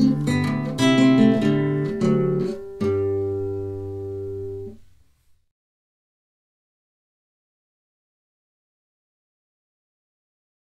Bye.